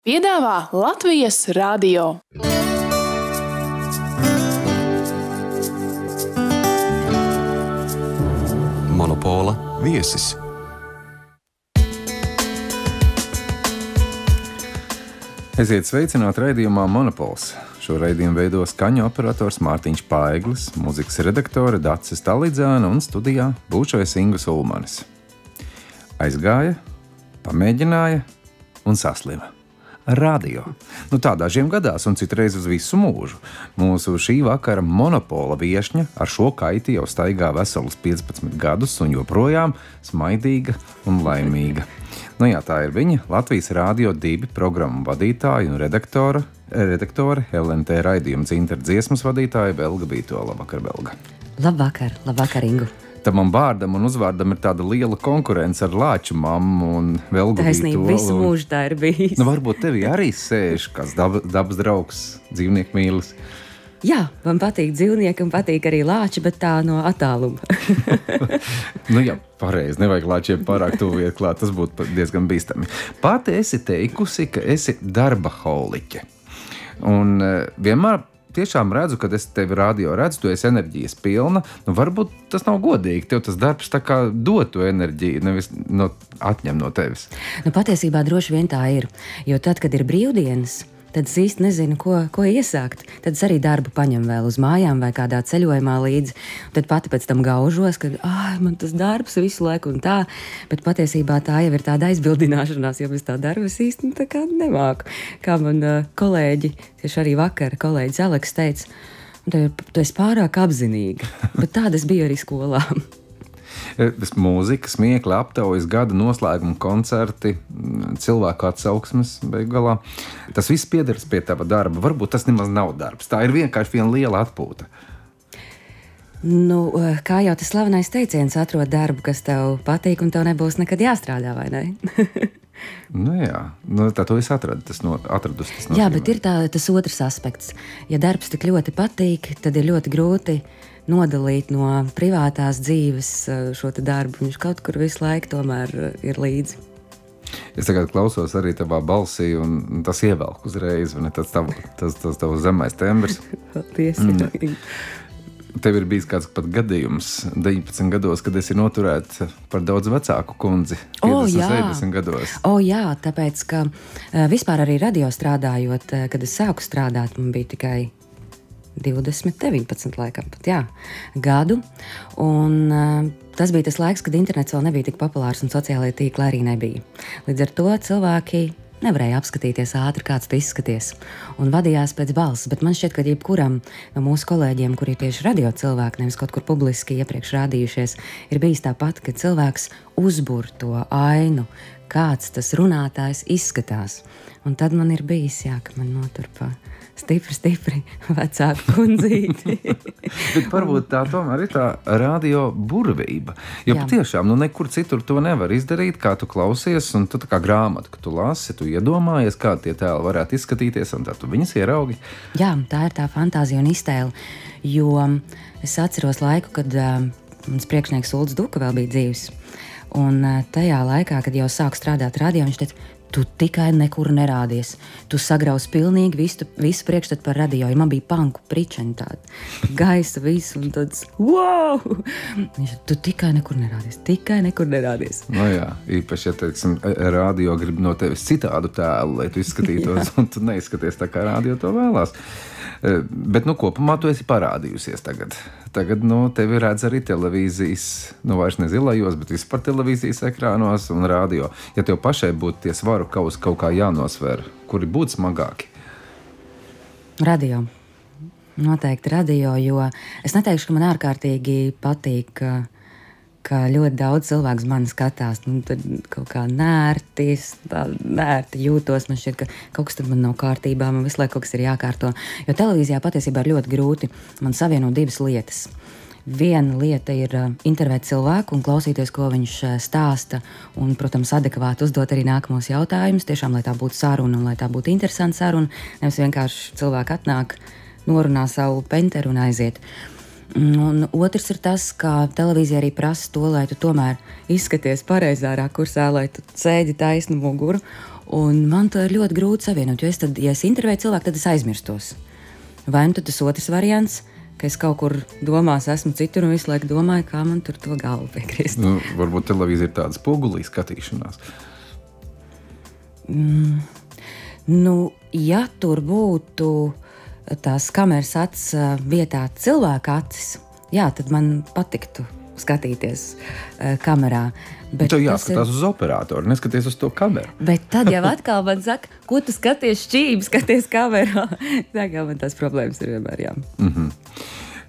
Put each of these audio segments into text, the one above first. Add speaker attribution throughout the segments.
Speaker 1: piedāvā Latvijas radio.
Speaker 2: Monopola viesis.
Speaker 3: Esiet sveicināti raidījumā Monopols. Šo raidījumu veido skaņu operators Mārtiņš Paiglis, mūzikas redaktore Dācis Talidzēna un studijā būšais Ingus Ulmanis. Aizgāja, pamēģināja un saslima. Radio. Nu, tā dažiem gadās, un citreiz uz visu mūžu. Mūsu šī vakara monopola viesņa ar šo kaiti jau staigā veselus 15 gadus, un joprojām smaidīga un laimīga. Nu, jā, tā ir viņa Latvijas Rādio 2 programmu vadītāja un redaktore, redaktore LNT raidījuma dzintara dziesmas vadītāja Belga Bīto. Labvakar, Belga!
Speaker 4: Labvakar, labvakar, Ingu!
Speaker 3: Tam man vārdam un uzvārdam ir tāda liela konkurence ar Lāču mammu un vēl kādu
Speaker 4: Taisnība, visu mūžu tā ir bijis.
Speaker 3: Nu, varbūt tev arī sēž kāds dab, dabas draugs, dzīvnieku mīlis.
Speaker 4: Jā, man patīk dzīvnieki, un patīk arī lāči, bet tā no attāluma.
Speaker 3: nu, jā, pareizi. Nevajag lāčiem pārāk tuvu iet klāt. Tas būtu diezgan bīstami. Pati esi teikusi, ka esi darba holiķe. Un uh, vienmēr tiešām redzu, ka es tevi radio redzu, tu esi enerģijas pilna. Nu, varbūt tas nav godīgi. Tev tas darbs dod to enerģiju, nevis no, atņem no tevis.
Speaker 4: Nu, patiesībā droši vien tā ir. Jo tad, kad ir brīvdienas, tad es īsti nezinu, ko, ko iesākt. Tad es arī darbu paņemu vēl uz mājām vai kādā ceļojumā līdzi. Tad pati pēc tam gaužos, ka man tas darbs visu laiku un tā. Bet patiesībā tā jau ir tāda aizbildināšanās, jo bez tā darba es īsti nu, nemāku. Kā man uh, kolēģi, tieši arī vakar kolēģis Aleks teica, tu, tu esi pārāk apzinīga. Bet tāda es biju arī skolā.
Speaker 3: Mūzika, smiekla, aptaujas, gada noslēguma koncerti, cilvēku atsauksmes beigās. Tas viss piederas pie tava darba. Varbūt tas nemaz nav darbs. Tā ir vienkārši viena liela atpūta.
Speaker 4: Nu, eh, kā jau tas slavenais teiciens, atrod darbu, kas tev patīk, un tev nebūs nekad jāstrādā, vai ne?
Speaker 3: nu, jā, nu, tā tu esi atradis. Tas, no, atradus, tas
Speaker 4: jā, bet ir tā, tas otrs aspekts. Ja darbs tik ļoti patīk, tad ir ļoti grūti nodalīt no privātās dzīves eh, šo darbu. Viņš kaut kur visu laiku tomēr eh, ir līdzi.
Speaker 3: Es tagad klausos arī tavā balsī, un tas ievelk uzreiz, ne? Tas tav, tas, tas tavs zemais tembrs.
Speaker 4: Paldies! Mm.
Speaker 3: Tev ir bijis kāds pat gadījums, 19 gados, kad esi noturēta par daudz vecāku kundzi. 50, oh, jā. 70 gados.
Speaker 4: O, jā, tāpēc, ka eh, vispār arī radio strādājot, kad es sāku strādāt, man bija tikai 20, 19, laikam, pat, jā, gadu. Un, uh, tas bija tas laiks, kad internets vēl nebija tik populārs un sociālajie tīkli arī nebija. Līdz ar to cilvēki nevarēja apskatīties ātri, kāds tas izskaties, un vadījās pēc balss. Bet man šķiet, ka jebkuram no mūsu kolēģiem, kuri tieši radio cilvēki, nevis kaut kur publiski iepriekš rādījušies, ir bijis tāpat, ka cilvēks uzbūr to ainu, kāds tas runātājs izskatās. Un tad man ir bijis jā, ka man noturpa stipri, stipri vecāku kundzīti.
Speaker 3: Bet varbūt tā tomēr ir tā radio burvība. Jo Jā. patiešām nu, nekur citur to nevar izdarīt, kā tu klausies, un tu kā grāmatu, ka tu lasi, tu iedomājies, kā tie tēli varētu izskatīties, un tā tu viņus ieraugi.
Speaker 4: Jā, tā ir tā fantāzija un iztēle. Jo es atceros laiku, kad uh, mans priekšnieks Ulrichs Duka vēl bija dzīves. Un uh, tajā laikā, kad jau sāku strādāt radio, viņš teica, Tu tikai nekur nerādies. Tu sagrauzi pilnīgi visu, visu priekšstatu par radio. Ja man bija panku pričeņi tādi, gaisa visu, un tāds wow! Viņš tu tikai nekur nerādies, tikai nekur nerādies.
Speaker 3: No nu jā, īpaši, ja, teiksim, radio grib no tevis citādu tēlu, lai tu izskatītos, un tu neizskaties tā, kā radio to vēlās. Eh, bet, nu, kopumā tu esi parādījusies tagad. Tagad, nu, tevi redz arī televīzijas, nu, vairs ne zilajos, bet vispār televīzijas ekrānos un rādio. Ja tev pašai būtu tie svaru kausi kaut kā jānosver, kuri būtu smagāki?
Speaker 4: Radio. Noteikti radio, jo es neteikšu, ka man ārkārtīgi patīk. Uh, ka ļoti daudz cilvēku man skatās, nu, tad kaut kā nērti, nērti jūtos. Man šķiet, ka kaut kas tur man nav kārtībā, man visu laiku kaut kas ir jākārto. Jo televīzijā patiesībā ir ļoti grūti man savienot divas lietas. Viena lieta ir uh, intervēt cilvēku un klausīties, ko viņš uh, stāsta, un, protams, adekvāti uzdot arī nākamos jautājumus, tiešām, lai tā būtu saruna un lai tā būtu interesanta saruna. Nevis vienkārši cilvēki atnāk, norunā savu penteru un aiziet. Uh, Un otrs ir tas, ka televīzija arī prasa to, lai tu tomēr izskaties pareizā rakursā, lai tu sēdi taisnu muguru. Un man to ir ļoti grūti savienot, jo es tad, ja es intervēju cilvēku, tad es aizmirstos. Vai nu tas otrs variants, ka es kaut kur domās, esmu citur un visu laiku domāju, kā man tur to galvu piekrist.
Speaker 3: Nu, varbūt televīzija ir tāda spogulī skatīšanās.
Speaker 4: Mm, nu, ja tur būtu tās kameras acis vietā cilvēka acis, jā, tad man patiktu skatīties uh, kamerā.
Speaker 3: Bet Tev jāskatās ir... uz operatoru, neskaties uz to kameru.
Speaker 4: Bet tad jau atkal man saka, ko tu skaties šķīvi, skaties kamerā. Tā kā man tās problēmas ir vienmēr jā. Mm -hmm.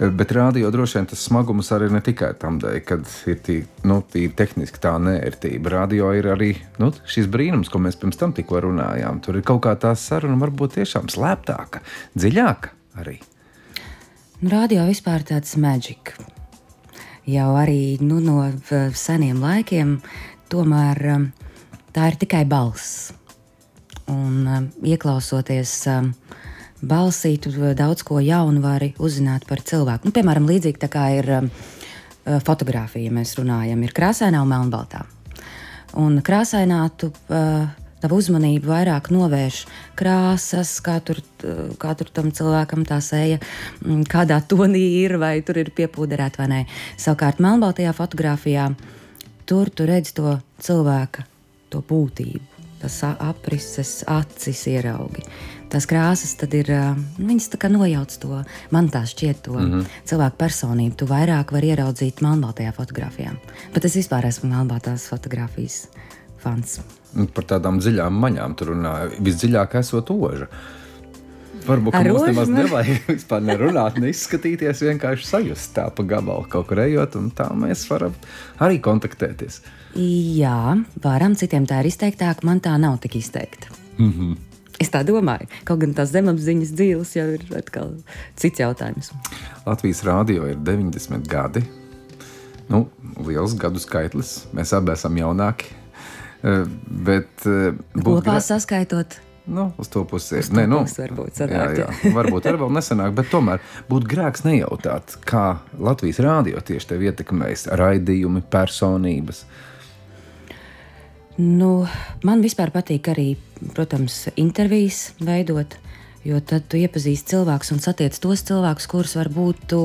Speaker 3: Bet rādio droši vien tas smagums arī ne tikai tam dēļ, kad ir tī, nu, tī tehniski tā nērtība. Radio ir arī nu, šis brīnums, ko mēs pirms tam tikko runājām. Tur ir kaut kā tā saruna, varbūt tiešām slēptāka, dziļāka arī.
Speaker 4: Nu, radio vispār tāds maģisks. Jau arī nu, no seniem laikiem, tomēr um, tā ir tikai balss. Un um, ieklausoties uh, balsī, tu daudz ko jaunu vari uzzināt par cilvēku. Nu, piemēram, līdzīgi kā ir um, uh, fotografija, ja mēs runājam, ir krāsainā un melnbaltā. Un krāsainā tu uh, tavu uzmanību vairāk novērš krāsas, kā tur, kā tur tam cilvēkam tā seja, mm, kādā tonī ir, vai tur ir piepūderēta vai nē. Savukārt, melnbaltajā fotografijā tur tu redz to cilvēka, to būtību, tas aprises, acis ieraugi tās krāsas, tad ir nu, viņas tā kā nojauc to, man tā šķiet, to mm -hmm. cilvēku personību. Tu vairāk vari ieraudzīt melnbaltajā fotografijā. Bet es vispār esmu melnbaltās fotografijas fans.
Speaker 3: Par tādām dziļām maņām tur runāja. Visdziļāk esot oža. Varbūt mums nemaz nevajag vispār nerunāt, neizskatīties, vienkārši sajust tā pa gabalu kaut kur ejot, un tā mēs varam arī kontaktēties.
Speaker 4: Jā, varam, citiem tā ir izteiktāk, man tā nav tik izteikta. Mm -hmm. Es tā domāju, kaut gan tās zemapziņas dzīves jau ir atkal cits jautājums.
Speaker 3: Latvijas rādio ir 90 gadi. Nu, liels gadu skaitlis. Mēs abi esam jaunāki. Eh, bet
Speaker 4: eh, kopā gra... saskaitot.
Speaker 3: Nu, uz to pusi
Speaker 4: ir. Nē, nu, varbūt sanāk,
Speaker 3: jā, jā. varbūt arī vēl nesenāk, bet tomēr būtu grēks nejautāt, kā Latvijas rādio tieši tevi ietekmēs raidījumi, personības.
Speaker 4: Nu, man vispār patīk arī protams, intervijas veidot. Jo tad tu iepazīsti cilvēkus un satiec tos cilvēkus, kurus varbūt tu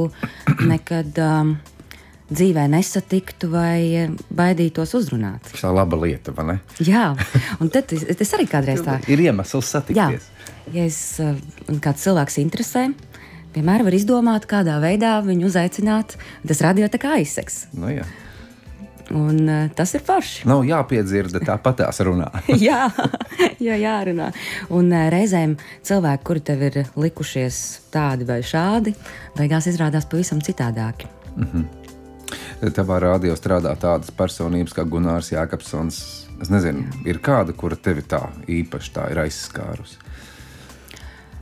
Speaker 4: nekad um, dzīvē nesatiktu vai baidītos uzrunāt.
Speaker 3: Tā ir laba lieta, vai ne?
Speaker 4: Jā, un tad tas arī kādreiz tā
Speaker 3: ir. iemesls satikties.
Speaker 4: Jā, ja es, uh, kāds cilvēks interesē, vienmēr var izdomāt, kādā veidā viņu uzaicināt. Tas radio tā kā aizseks.
Speaker 3: Nu, jā.
Speaker 4: Un, uh, tas ir forši.
Speaker 3: Nav jāpiedzirda tāpat tās runā.
Speaker 4: jā, jā, jārunā. Un uh, reizēm cilvēki, kuri tev ir likušies tādi vai šādi, beigās izrādās pavisam citādāki. Mm -hmm.
Speaker 3: Tavā rādio strādā tādas personības kā Gunārs Jākapsons. Es nezinu, jā. ir kāda, kura tevi tā īpaši tā ir aizskārusi.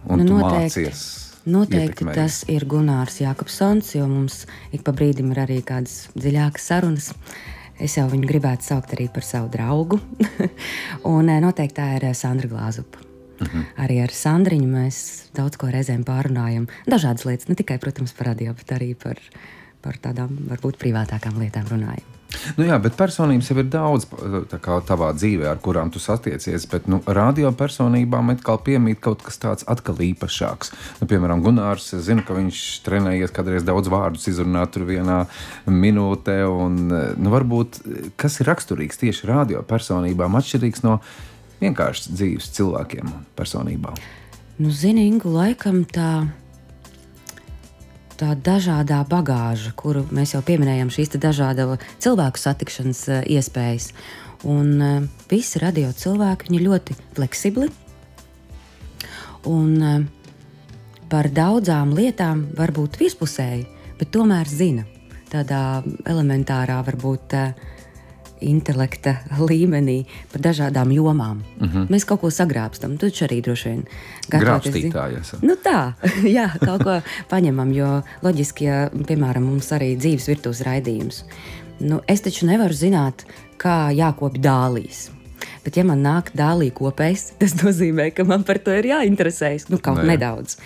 Speaker 3: Un nu, noteikti. mācies.
Speaker 4: Noteikti tas ir Gunārs Jākapsons, jo mums ik pa brīdim ir arī kādas dziļākas sarunas. Es jau viņu gribētu saukt arī par savu draugu. un eh, noteikti tā ir eh, Sandra Glāzupa. Uh mhm. -huh. Arī ar Sandriņu mēs daudz ko reizēm pārunājam. Dažādas lietas, ne tikai protams, par radio, bet arī par, par tādām varbūt privātākām lietām runājam.
Speaker 3: Nu jā, bet personības jau ir daudz kā, tavā dzīvē, ar kurām tu satiecies. Bet nu, radio personībām atkal piemīt kaut kas tāds atkal īpašāks. Nu, piemēram, Gunārs, es zinu, ka viņš trenējies kādreiz daudz vārdus izrunāt tur vienā minūtē. Un, nu, varbūt kas ir raksturīgs tieši radio personībām, atšķirīgs no vienkārši dzīves cilvēkiem un personībām?
Speaker 4: Nu, zini, Ingu, laikam tā tā dažādā bagāža, kuru mēs jau pieminējām, šīs dažādas cilvēku satikšanas uh, iespējas. Un uh, visi radio cilvēki ir ļoti fleksibli. Un uh, par daudzām lietām var būt vispusēji, bet tomēr zina tādā elementārā, varbūt intelekta līmenī par dažādām jomām. Uh mhm. -huh. Mēs kaut ko sagrābstam, tu taču arī droši vien
Speaker 3: grāmatītāji.
Speaker 4: Nu tā, jā, kaut ko paņemam, jo loģiski, ja, piemēram, mums arī dzīves virtuves raidījums. Nu, es taču nevaru zināt, kā jākopja dālīs. Bet, ja man nāk dālī kopējs, tas nozīmē, ka man par to ir jāinteresējas nu, kaut Nē. nedaudz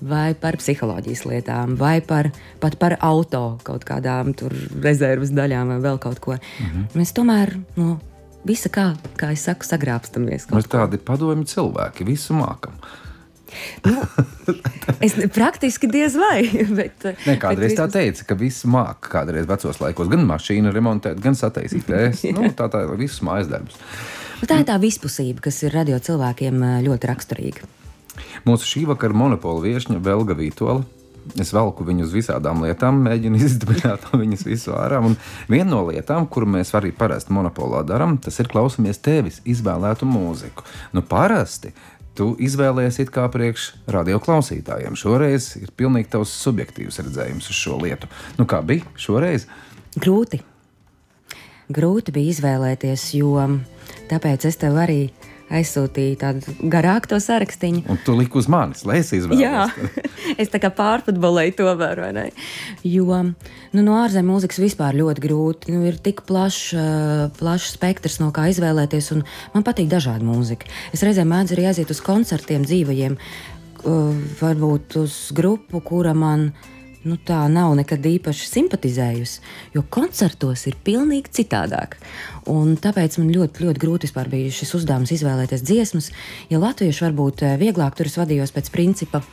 Speaker 4: vai par psiholoģijas lietām, vai par, pat par auto kaut kādām rezerves daļām, vai vēl kaut ko. -hmm. Mēs tomēr nu, visa kā, kā es saku, sagrābstamies.
Speaker 3: Mēs tādi padomju cilvēki, visu mākam.
Speaker 4: Es ne- praktiski diez vai. Bet,
Speaker 3: Nē, kādreiz
Speaker 4: bet
Speaker 3: tā
Speaker 4: vismaz-
Speaker 3: teica, ka viss māca kādreiz vecos laikos, gan mašīnu remontēt, gan sataisīt ēst. nu, tā tā ir visus mājas darbus.
Speaker 4: Nu, tā ir tā vispusība, kas ir radio cilvēkiem ā, ļoti raksturīga.
Speaker 3: Mūsu šī vakara monopola viesņa Velga Vītola. Es velku viņu uz visādām lietām, mēģinu izdibināt no viņas visu ārā. Un viena no lietām, kuru mēs arī parasti monopolā darām, tas ir klausāmies tevis izvēlētu mūziku. Nu, parasti tu izvēlējies it kā priekš radio klausītājiem. Šoreiz ir pilnīgi tavs subjektīvs redzējums uz šo lietu. Nu, kā bija šoreiz?
Speaker 4: Grūti. Grūti bija izvēlēties, jo tāpēc es tev arī aizsūtīju tādu garāku to sarakstu.
Speaker 3: Un tu liki uz manis, lai es izvēlētos.
Speaker 4: Jā, es tā kā pārfutbolēju to vēl, vai ne? Jo nu, no ārzemju mūzikas vispār ļoti grūti. Nu, ir tik plašs, uh, plašs spektrs, no kā izvēlēties, un man patīk dažādi mūzika. Es reizēm mēdzu arī aiziet uz koncertiem, dzīvajiem, uh, varbūt uz grupu, kura man nu, tā nav nekad īpaši simpatizējusi, jo koncertos ir pilnīgi citādāk. Un tāpēc man ļoti, ļoti grūti bija šis uzdevums izvēlēties dziesmas. Ja latvieši varbūt eh, vieglāk tur es vadījos pēc principa.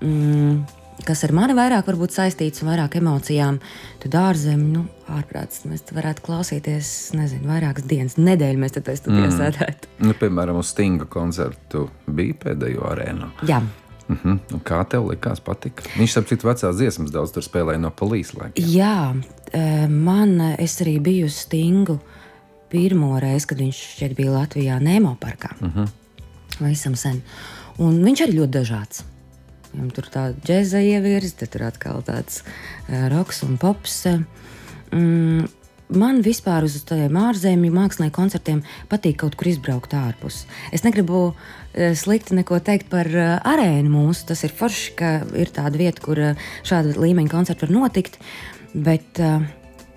Speaker 4: Mm, Kas ar mani vairāk saistīts un vairāk emocijām, tad ārzemē, nu, ārprāts, mēs varētu klausīties, nezinu, vairākas dienas, nedēļu mēs te studijā mm.
Speaker 3: Nu, piemēram, uz Stinga koncertu bija pēdējo arēnu.
Speaker 4: Jā,
Speaker 3: Uh -huh. Un kā tev likās, patika? Viņš ap citu vecās dziesmas daudz tur spēlēja no polijas laika.
Speaker 4: Jā, eh, man es arī biju uz Stingu pirmo reizi, kad viņš šeit bija Latvijā, Nemo parkā. Uh -huh. Visam sen. Un viņš arī ļoti dažāds. Viņam tur tā džēza ievirza, tur atkal tāds uh, roks un pops. eh. Mm, man vispār uz tādiem ārzemju mākslinieku koncertiem patīk kaut kur izbraukt ārpus. Es negribu slikti neko teikt par eh, arēnu mūsu. Tas ir forši, ka ir tāda vieta, kur eh, šāda līmeņa koncerti var notikt. Bet uh,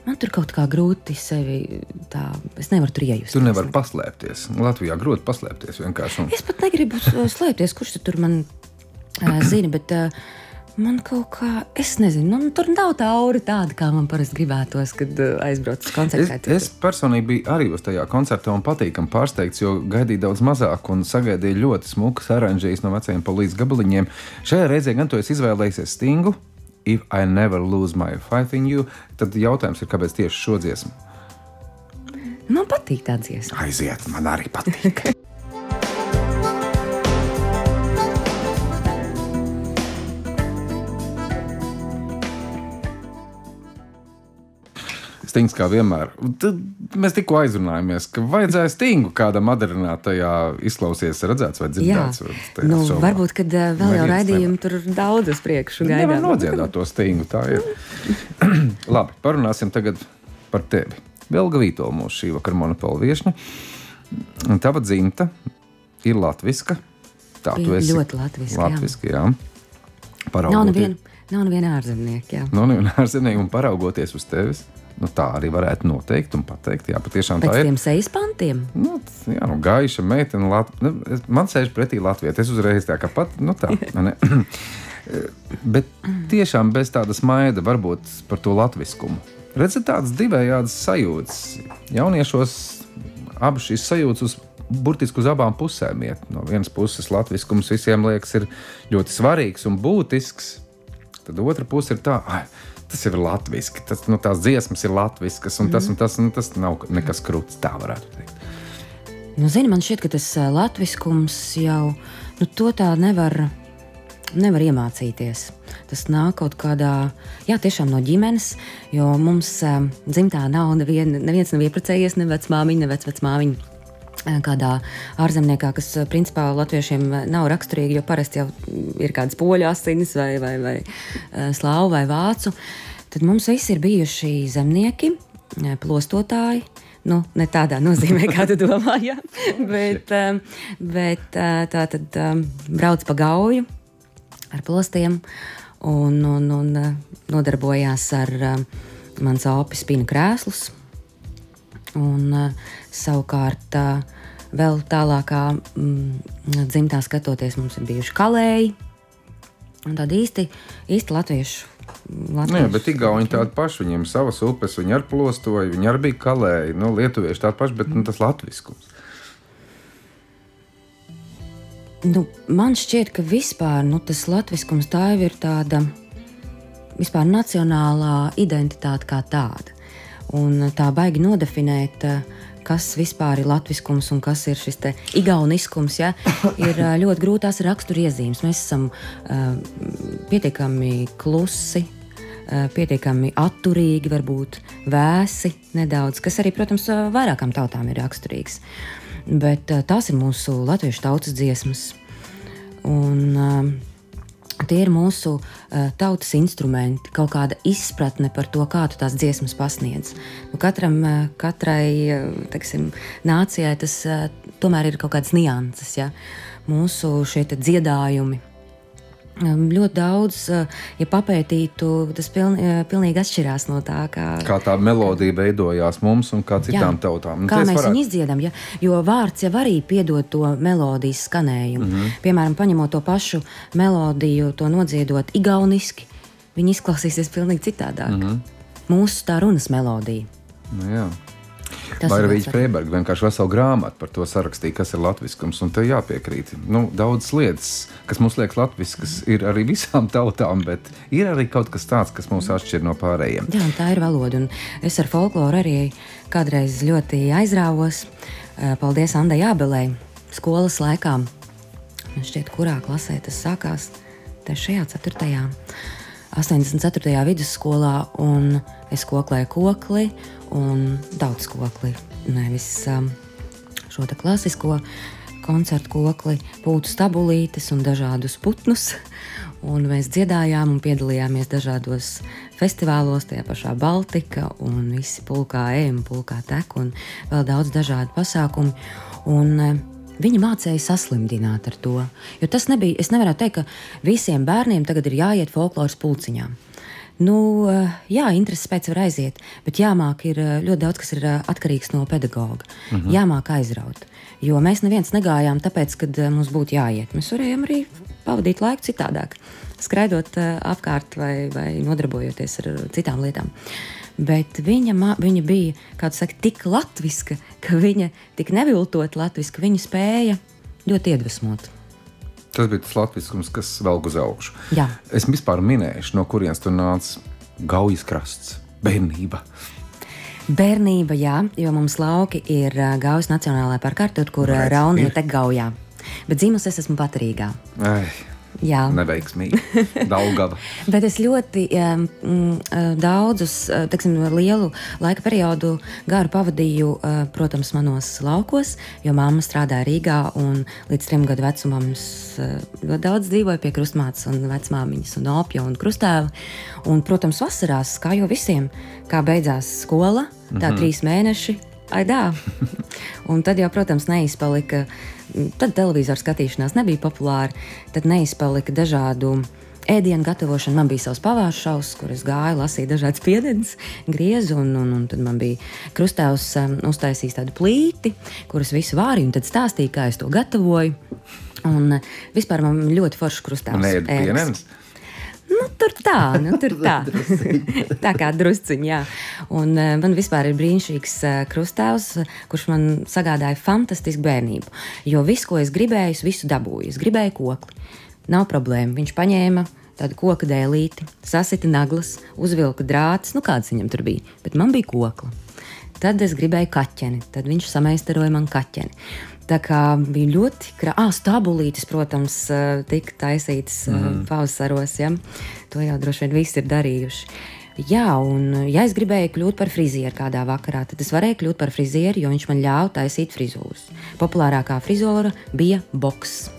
Speaker 4: man tur kaut kā grūti sevi tā, es nevaru tur iejust.
Speaker 3: Tur nevar paslēpties. Latvijā grūti paslēpties vienkārši. Un...
Speaker 4: Es pat negribu slēpties, kurš tu tur man uh, zina, bet uh, man kaut kā, es nezinu, nu, tur nav tā aura tāda, kā man parasti gribētos, kad uh, aizbraucu uz
Speaker 3: Es,
Speaker 4: koncertu.
Speaker 3: es personīgi biju arī uz tajā koncertā un patīkami pārsteigts, jo gaidīju daudz mazāk un sagaidīju ļoti smukas oranžijas no veciem polijas gabaliņiem. Šajā reizē gan tu esi izvēlējies stingu. If I never lose my faith in you, tad jautājums ir, kāpēc tieši šo dziesmu?
Speaker 4: Man patīk tā dziesma.
Speaker 3: Aiziet, man arī patīk. Stings kā vienmēr. Tad mēs tikko aizrunājāmies, ka vajadzēja stingu kādam modernātajā izklausīties, redzēts vai
Speaker 4: Jā,
Speaker 3: dzirdēts. vai
Speaker 4: nu,
Speaker 3: šovā.
Speaker 4: varbūt, kad uh, vēl jau
Speaker 3: Neviens
Speaker 4: raidījumi tur daudz uz priekšu
Speaker 3: Nevar
Speaker 4: gaidām.
Speaker 3: nodziedāt to stingu. Tā ir. Labi, parunāsim tagad par tevi. Velga Vītola mūsu šī vakara monopola viesne. Tava dzimta ir latviska. Tā tu esi.
Speaker 4: ļoti latviska, jā.
Speaker 3: Latviska, jā.
Speaker 4: Nav
Speaker 3: Paraugoties-
Speaker 4: neviena, nav neviena ārzemnieka. jā.
Speaker 3: Nav neviena ārzemnieka un paraugoties uz tevis. Nu, tā arī varētu noteikt un pateikt. Jā, patiešām tā
Speaker 4: Pēc
Speaker 3: ir.
Speaker 4: tiem sejas pantiem.
Speaker 3: Nu, jā, nu, gaiša meitene. Lat... Nu, man sēž pretī Latvijā. Es uzreiz tā kā pat. Nu, tā? Bet tiešām bez tādas maida, varbūt par to latviskumu. Redzat, tādas divējādas sajūtas. Jauniešos abas šīs sajūtas uz, burtiski uz abām pusēm iet. No vienas puses, latviskums visiem liekas ir ļoti svarīgs un būtisks. Tad otra puse ir tā, ah, tas ir latviešu, tas nu, tās dziesmas ir latviešu, un tas, un tas, un tas nav nekas krūts, tā varētu teikt.
Speaker 4: Nu, zini, man šķiet, ka tas latviskums jau nu, to tā nevar. Nevar iemācīties. Tas nāk kaut kādā, jā, tiešām no ģimenes, jo mums um, dzimtā nav nevien, neviens nav iepriecējies, ne vecmāmiņa, ne vecmāmiņa. Ā, Kādā ārzemniekā, kas ā, principā latviešiem ā, nav raksturīgi, jo parasti jau mm, ir kādas poļu asinis vai, vai, vai slāvu vai vācu. Tad mums visi ir bijuši zemnieki, plostotāji, Nu, ne tādā nozīmē, kā tu domā, jā. bet, bet tā tad brauc pa gauju ar plostiem un, un, un nodarbojās ar mans opis spina krēslus. Un uh, savukārt uh, vēl tālākā mm, dzimtā skatoties, mums ir bijuši kalēji. Un tādi īsti, īsti latviešu
Speaker 3: Nē, bet Igauni tādi paši, viņiem savas upes, viņi ar plostoju, viņi arī bija kalēji. Nu, lietuvieši tādi paši, bet nu, tas latviskums.
Speaker 4: Nu, man šķiet, ka vispār nu, tas latviskums tā jau ir tāda vispār nacionālā identitāte kā tāda. Un tā baigi nodefinēt, kas vispār ir latviskums un kas ir šis igauniskums, ja, ir ļoti grūtās raksturiezīmes. Mēs esam uh, pietiekami klusi, pietiekami atturīgi, varbūt vēsi nedaudz, kas arī, protams, vairākām tautām ir raksturīgs. Bet tās ir mūsu latviešu tautas dziesmas. Un, Tie ir mūsu uh, tautas instrumenti, kaut kāda izpratne par to, kā tu tās dziesmas pasniedz. Nu, katram, uh, katrai uh, teksim, nācijai tas uh, tomēr ir kaut kādas nianses. Ja? Mūsu šie dziedājumi, Ļoti daudz, ja papētītu, tas piln, pilnīgi atšķirās no tā, kā,
Speaker 3: kā tā melodija veidojās mums un kā citām jā, tautām.
Speaker 4: Nu, kā mēs varētu... viņu izdziedam, ja? jo vārds jau arī piedod to melodijas skanējumu. Mm -hmm. Piemēram, paņemot to pašu melodiju, to nodziedot igauniski, viņi izklausīsies pilnīgi citādāk. Mm -hmm. Mūsu tā runas melodija.
Speaker 3: Nu, jā. Vairvīģa Freiberga vienkārši veselu grāmatu par to sarakstīja, kas ir latviskums, un te jāpiekrīt. Nu, Daudzas lietas, kas mums liekas latviskas, ir arī visām tautām, bet ir arī kaut kas tāds, kas mūs atšķir no pārējiem.
Speaker 4: Jā, tā ir valoda, un es ar folkloru arī kādreiz ļoti aizrāvos. Eh, paldies Andai Abelei skolas laikā. Man šķiet, kurā klasē tas sākās? Šajā 4. 84. vidusskolā, un es koklēju kokli un daudz kokli. Nevis um, šo klasisko koncertu kokli, pūtu stabulītes un dažādus putnus. Un mēs dziedājām un piedalījāmies dažādos festivālos, tajā pašā Baltika, un visi pulkā ejam, pulkā tek, un vēl daudz dažādu pasākumu. Un, um, Viņa mācīja saslimdināt ar to. Jo tas nebija, es nevaru teikt, ka visiem bērniem tagad ir jāiet folkloras pulciņām. Nu, eh, jā, intereses pēc var aiziet, bet jāmāk ir eh, ļoti daudz, kas ir eh, atkarīgs no pedagoga. Mm -hmm. Jāmāk aizraut. Jo mēs neviens negājām tāpēc, ka mums būtu jāiet. Mēs varējām arī pavadīt laiku citādāk, skraidot apkārt vai, vai nodarbojoties ar citām lietām. Bet viņa, viņa bija saka, tik latviska, ka viņa tik neviltot latviski, ka viņa spēja ļoti iedvesmot.
Speaker 3: Tas bija tas latviskums, kas velk uz augšu.
Speaker 4: Jā.
Speaker 3: Es vispār minēšu, no kurienes tu nāc gaujas krasts, bērnība.
Speaker 4: Bērnība, jā, jo mums lauki ir Gaujas Nacionālajā parkā, tur, kur Raunie tek gaujā. Bet dzīves es esmu patrīgā.
Speaker 3: Ai. Jā. neveiksmīgi. Daugava.
Speaker 4: Bet es ļoti um, daudzus, teiksim, lielu laika periodu garu pavadīju, uh, protams, manos laukos, jo mamma strādāja Rīgā un līdz trim gadu vecumam es uh, ļoti daudz dzīvoju pie krustmātes un vecmāmiņas un opja un krustēva. Un, protams, vasarās, kā jau visiem, kā beidzās skola, tā mm -hmm. trīs mēneši, aidā. un tad jau, protams, neizpalika Tad televizora skatīšanās nebija populāra, tad neizpalika dažādu ēdienu gatavošana. Man bija savs pavārs šausmas, kur es gāju, lasīju dažādas piedenes, griezu, un, un, un tad man bija krustēvs um, uztaisījis tādu plīti, kuras visu vārīju, un tad stāstīja, kā es to gatavoju. Un uh, vispār man ļoti foršs krustēvs.
Speaker 3: Nē, pienenes.
Speaker 4: Nu, tur tā, nu, tur tā. tā kā drusciņā. Jā. Un uh, man vispār ir brīnišķīgs uh, krustāvs, kurš man sagādāja fantastisku bērnību. Jo visu, ko es gribēju, es visu dabūju. Es gribēju kokli. Nav problēma. Viņš paņēma tādu koku dēlīti, sasita naglas, uzvilka drāts, nu kāds viņam tur bija. Bet man bija kokla. Tad es gribēju kaķeni, tad viņš samaistaroja man kaķeni. Tā kā bija ļoti krāsains, stabulītis, protams, tika taisīts mm. pavasaros. Ja? To jau droši vien visi ir darījuši. Jā, un ja es gribēju kļūt par frizieru kādā vakarā, tad es varēju kļūt par frizieru, jo viņš man ļāva taisīt frizūras. Populārākā frizūra bija boks.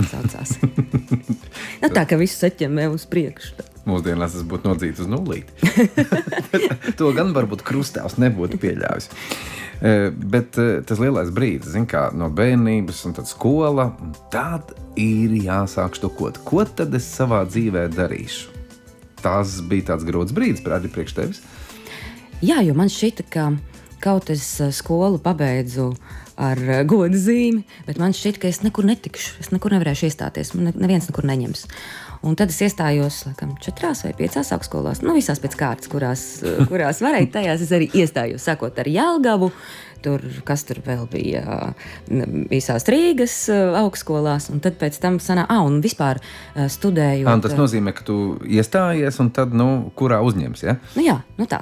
Speaker 4: nu, tā kā viss saķemē uz priekšu.
Speaker 3: Mūsdienās tas būtu nodzīts uz nulīti. to gan varbūt krustāvs nebūtu pieļāvis. Bet tas lielais brīdis, kā no bērnības, un tad skola, un tad ir jāsāk štukot. Ko tad es savā dzīvē darīšu? Tas bija tāds grūts brīdis arī priekš tevis.
Speaker 4: Jā, jo man šķita, ka kaut es skolu pabeidzu ar godu zīmi, bet man šķiet, ka es nekur netikšu. Es nekur nevarēšu iestāties. Man neviens nekur neņems. Un tad es iestājos laikam, četrās vai piecās augstskolās, nu, visās pēc kārtas, kurās, kurās varēja. Tajās es arī iestājos, sākot ar Jālgavu. Tur, kas tur vēl bija visās Rīgas augstskolās, un tad pēc tam sanā, ah, un vispār studēju.
Speaker 3: Tas nozīmē, ka tu iestājies, un tad, nu, kurā uzņems, ja?
Speaker 4: Nu jā, nu tā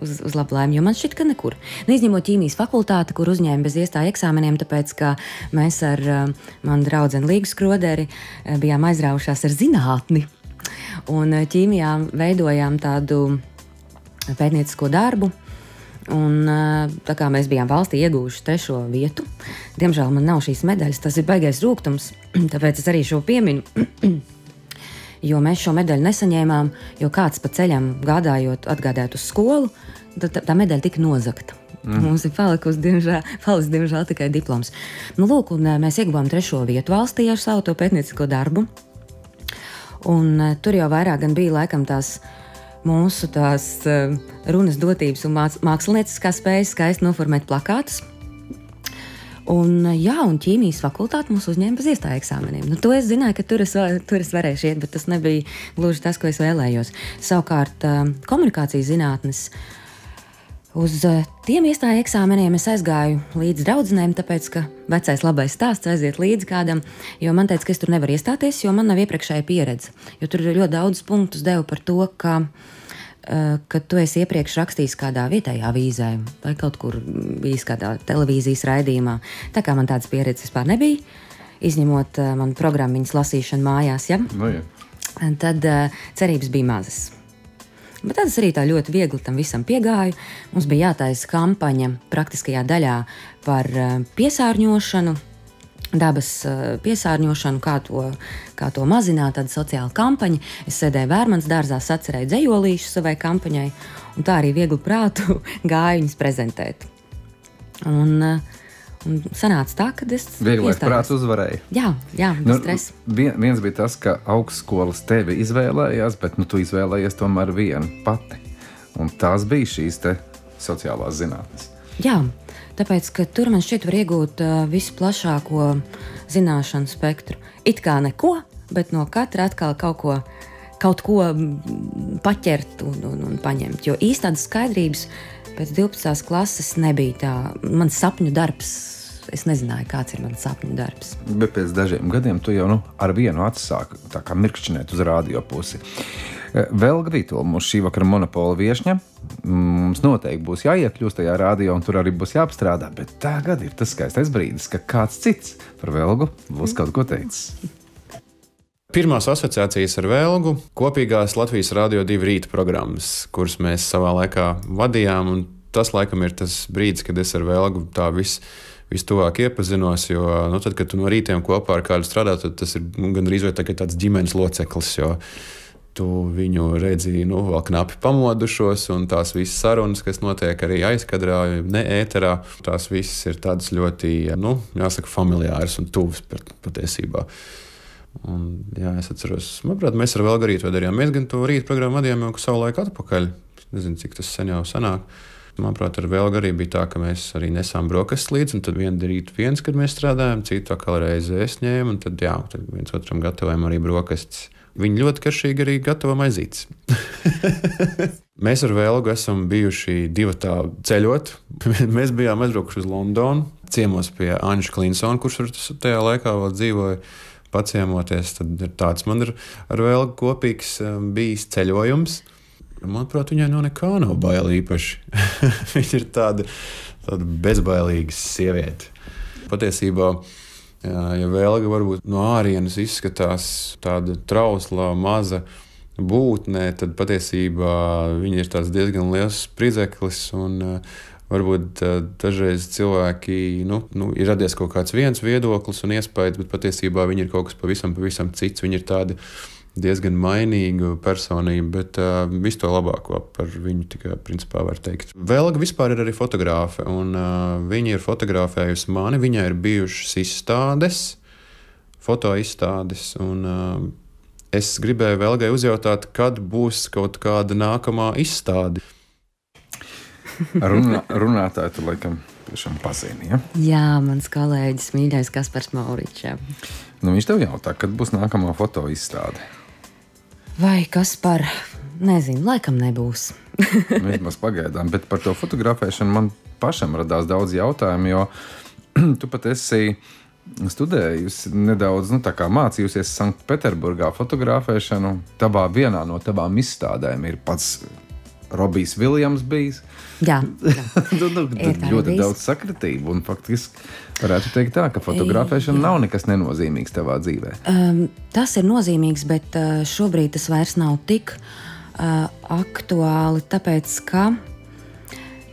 Speaker 4: uz, uz labu laimi, jo man šķiet, ka nekur. Nu, izņemot ķīmijas fakultāti, kur uzņēma bez iestāju eksāmeniem, tāpēc ka mēs ar uh, manu draugu Līgu Skroderi uh, bijām aizraujušās ar zinātni. Un uh, ķīmijā veidojām tādu pētniecisko darbu. Un, tā kā mēs bijām valstī ieguvuši trešo vietu, diemžēl man nav šīs medaļas. Tas ir baisais rūkums, tāpēc es arī šo pieminu. jo mēs šo medaļu nesaņēmām, jo kāds pa ceļam gādājot, atgādājot uz skolu, tad tā, tā medaļa tika nozagta. Mm. Mums ir palikusi, diemžēl, palicis, diemžēl, tikai diploms. Nu, lūk, un, mēs ieguvām trešo vietu valstī ar savu pētniecisko darbu. Un, tur jau vairāk bija laikam tās mūsu tās, uh, runas dotības un mākslinieckās spējas skaisti noformēt plakātus. Un, jā, un ķīmijas fakultāte mūs uzņēma bez iestājas eksāmeniem. Nu, to es zināju, ka tur es, tur es varēšu iet, bet tas nebija gluži tas, ko es vēlējos. Savukārt, komunikācijas zinātnes. Uz tiem iestāju eksāmeniem es aizgāju līdz draudzenēm, tāpēc, ka vecais labais stāsts aiziet līdzi kādam, jo man teica, ka es tur nevaru iestāties, jo man nav iepriekšēja pieredze. Jo tur ļoti daudz punktus deva par to, ka uh, ka tu esi iepriekš rakstījis kādā vietējā avīzē vai kaut kur bijis kādā televīzijas raidījumā. Tā kā man tādas pieredzes vispār nebija, izņemot uh, manu programmu lasīšanu mājās, ja?
Speaker 3: no, nu, ja.
Speaker 4: tad uh, cerības bija mazas. Bet tad es arī tā ļoti viegli tam visam piegāju. Mums bija jātaisa kampaņa praktiskajā daļā par uh, piesārņošanu, dabas eh, piesārņošanu, kā to, kā to mazināt, tāda sociāla kampaņa. Es sēdēju Vērmans dārzā, sacerēju dzējolīšu savai kampaņai, un tā arī viegli prātu gāju viņas prezentēt. Un, eh, Un sanāca tā, ka es.
Speaker 3: Vieglāk prāts uzvarēja.
Speaker 4: Jā, jā nu, stress.
Speaker 3: Vien, viens bija tas, ka augstskolas tevi izvēlējās, bet nu, tu izvēlējies tomēr vienu pati. Un tās bija šīs sociālās zinātnes.
Speaker 4: Jā, Tāpēc, ka tur man šķiet, var iegūt uh, visplašāko zināšanu spektru. It kā neko, bet no katra atkal kaut ko, kaut ko paķert un, un, un paņemt. Jo īsti tādas skaidrības pēc 12. klases nebija tā. Mans sapņu darbs es nezināju, kāds ir mans sapņu darbs.
Speaker 3: Bet pēc dažiem gadiem tu jau nu, ar vienu atsāki mirkšķinēt uz radio pusi. Vēl Grītola, mūsu šī vakara monopola viesņa. Mums noteikti būs jāiekļūst tajā radio, un tur arī būs jāapstrādā. Bet tagad ir tas skaistais brīdis, ka kāds cits par Velgu būs kaut ko teicis.
Speaker 5: Pirmās asociācijas ar Vēlgu - kopīgās Latvijas Rādio 2 rīta programmas, kuras mēs savā laikā vadījām. Tas, laikam, ir tas brīdis, kad es ar Vēlgu tā visu vistuvāk iepazinos. Jo, nu, tad, kad tu no rītiem kopā ar kādu strādā, tad tas ir gandrīz vai tā, tāds ģimenes loceklis. Jo, tu viņu redzi, nu, vēl knapi pamodušos, un tās visas sarunas, kas notiek arī aizkadrā, ne ēterā, tās visas ir tādas ļoti, nu, jāsaka, familiāras un tuvas patiesībā. Un, jā, es atceros, manuprāt, mēs ar Velgarītu darījām. Mēs gan to rītu programmu vadījām jau savu laiku atpakaļ. Nezinu, cik tas sen jau sanāk. Manuprāt, ar Velgu arī bija tā, ka mēs arī nesām brokastis līdzi, un tad vienu rītu viens, kad mēs strādājām, citu atkal reizē es ņēmu, un tad, jā, tad viens otram gatavojam arī brokastis. Viņi ļoti karšīgi arī gatavo maizītes. mēs ar Vēlgu esam bijuši divi tā ceļot. mēs bijām aizbraukuši uz Londonu, ciemos pie Anģa Klinsona, kurš tajā laikā vēl dzīvoja. Paciemoties, tad ir tāds man ir ar Vēlgu kopīgs um, bijis ceļojums. Manuprāt, viņai no nekā nav bail īpaši. Viņa ir tāda, tāda bezbailīga sieviete. Patiesībā Ja vēlga varbūt no ārienes izskatās tāda trausla, maza būtne, tad patiesībā viņa ir diezgan liels spridzeklis. Un, Varbūt dažreiz cilvēki nu, nu, ir radies kaut kāds viens viedoklis un iespējas, bet patiesībā viņi ir kaut kas pavisam, pavisam cits. Viņi ir tādi diezgan mainīgu personību, bet uh, visu to labāko par viņu tikai principā var teikt. Vēlga vispār ir arī fotografe, un uh, viņa ir fotografējusi mani. Viņai ir bijušas izstādes, fotoizstādes, un uh, es gribēju Vēlgai uzjautāt, kad būs kaut kāda nākamā izstāde.
Speaker 3: Runā, runātāju tu laikam tiešām pazini. Ja?
Speaker 4: Jā, mans kolēģis mīļais Kaspars Mauričs.
Speaker 3: Nu, viņš tev jautā, kad būs nākamā foto izstāde.
Speaker 4: Vai kas par, nezinu, laikam nebūs.
Speaker 3: Vismaz pagaidām, bet par to fotografēšanu man pašam radās daudz jautājumu, jo tu pat esi studējusi nedaudz, nu, tā kā mācījusies Sanktpēterburgā fotografēšanu. Tavā vienā no tavām izstādēm ir pats Robijs Viljams bijis.
Speaker 4: Jā, jā.
Speaker 3: nu, nu, tad
Speaker 4: tā
Speaker 3: ļoti daudz sakritību. Un faktiski varētu teikt, tā, ka fotografēšana nav nekas nenozīmīgs tavā dzīvē.
Speaker 4: Um, tas ir nozīmīgs, bet uh, šobrīd tas vairs nav tik uh, aktuāli, tāpēc ka